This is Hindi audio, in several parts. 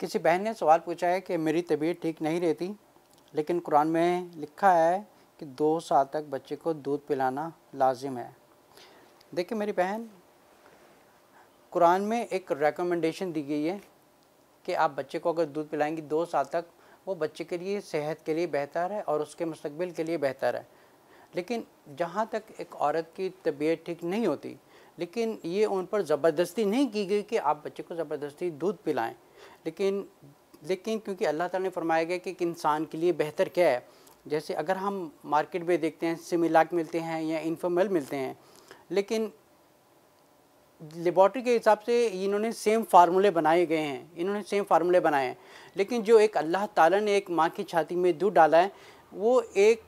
किसी बहन ने सवाल पूछा है कि मेरी तबीयत ठीक नहीं रहती, लेकिन कुरान में लिखा है कि दो साल तक बच्चे को दूध पिलाना लाजिम है। देखिए मेरी बहन, कुरान में एक रेकमेंडेशन दी गई है कि आप बच्चे को अगर दूध पिलाएँगी दो साल तक, वो बच्चे के लिए सेहत के लिए बेहतर है और उसके मुस्तबिल के लिए बेहतर है। लेकिन जहाँ तक एक औरत की तबीयत ठीक नहीं होती, लेकिन ये उन पर ज़बरदस्ती नहीं की गई कि आप बच्चे को ज़बरदस्ती दूध पिलाएँ। लेकिन लेकिन क्योंकि अल्लाह ताला ने फरमाया गया कि इंसान के लिए बेहतर क्या है? जैसे अगर हम मार्केट में देखते हैं, सिमिलाक मिलते हैं या इन्फॉर्मल मिलते हैं, लेकिन लेबॉर्ट्री के हिसाब से इन्होंने सेम फार्मूले बनाए गए हैं, इन्होंने सेम फार्मूले बनाए हैं। लेकिन जो एक अल्लाह ताला ने एक माँ की छाती में दूध डाला है, वो एक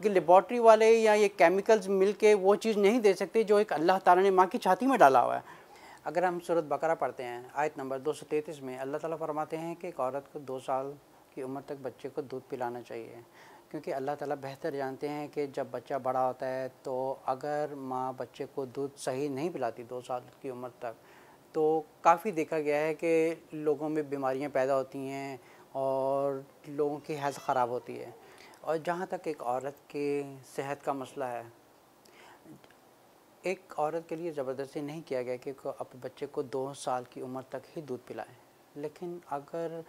लेबॉर्ट्री वाले या ये केमिकल्स मिल के वो चीज़ नहीं दे सकते जो एक अल्लाह ताला ने माँ की छाती में डाला हुआ है। अगर हम सूरत बकरा पढ़ते हैं, आयत नंबर दो सौ तैंतीस में अल्लाह ताला फरमाते हैं कि एक औरत को दो साल की उम्र तक बच्चे को दूध पिलाना चाहिए, क्योंकि अल्लाह ताला बेहतर जानते हैं कि जब बच्चा बड़ा होता है तो अगर माँ बच्चे को दूध सही नहीं पिलाती दो साल की उम्र तक तो काफ़ी देखा गया है कि लोगों में बीमारियाँ पैदा होती हैं और लोगों की हेल्थ ख़राब होती है। और जहाँ तक एक औरत के सेहत का मसला है एक औरत के लिए ज़बरदस्ती नहीं किया गया कि अपने बच्चे को दो साल की उम्र तक ही दूध पिलाएँ। लेकिन अगर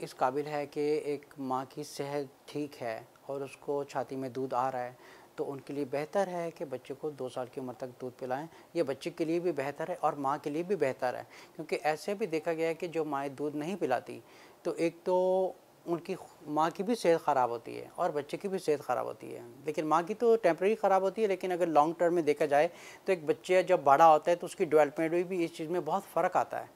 इस काबिल है कि एक माँ की सेहत ठीक है और उसको छाती में दूध आ रहा है तो उनके लिए बेहतर है कि बच्चे को दो साल की उम्र तक दूध पिलाएँ। ये बच्चे के लिए भी बेहतर है और माँ के लिए भी बेहतर है, क्योंकि ऐसे भी देखा गया है कि जो माएँ दूध नहीं पिलाती तो एक तो उनकी माँ की भी सेहत ख़राब होती है और बच्चे की भी सेहत ख़राब होती है। लेकिन माँ की तो टेम्प्रेरी ख़राब होती है, लेकिन अगर लॉन्ग टर्म में देखा जाए तो एक बच्चे जब बड़ा होता है तो उसकी डेवलपमेंट में भी इस चीज़ में बहुत फ़र्क आता है।